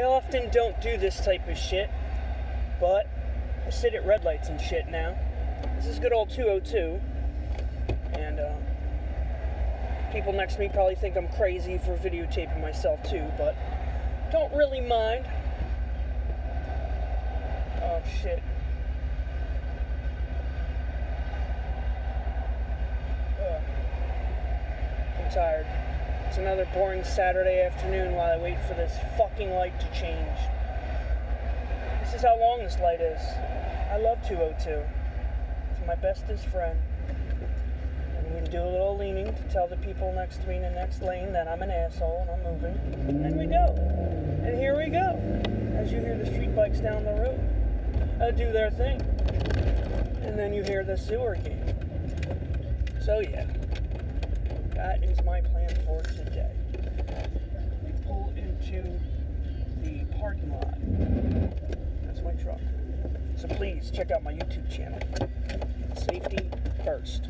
I often don't do this type of shit, but I sit at red lights and shit now. This is good old 202. And uh, people next to me probably think I'm crazy for videotaping myself too, but don't really mind. Oh shit. I'm tired. It's another boring Saturday afternoon while I wait for this fucking light to change. This is how long this light is. I love 202. It's my bestest friend. And we do a little leaning to tell the people next to me in the next lane that I'm an asshole and I'm moving. And then we go. And here we go. As you hear the street bikes down the road uh, do their thing. And then you hear the sewer gate. So yeah, that is my plan for today. We pull into the parking lot. That's my truck. So please check out my YouTube channel. Safety first.